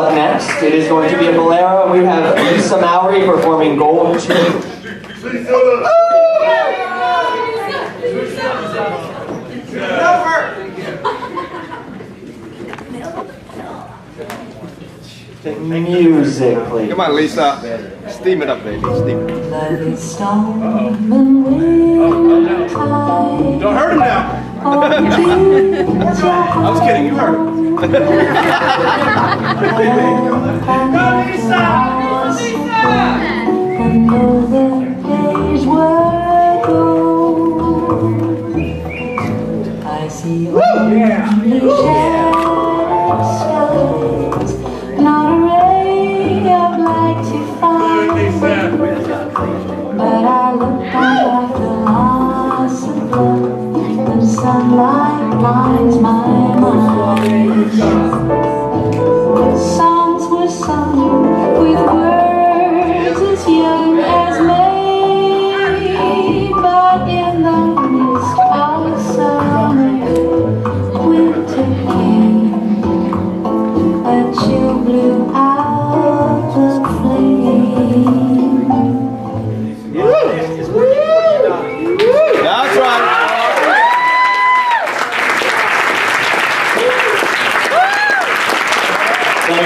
up next. It is going to be a bolero. We have Lisa Mowry performing Gold Tune. Music, please. Come on, Lisa. Steam it up, baby. Steam it. Like a storm and wind. Don't hurt him now. I I was kidding. You heard him. I see only shadow skies, not a ray of light to find. But I look the sunlight blinds my mind.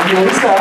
Giusto.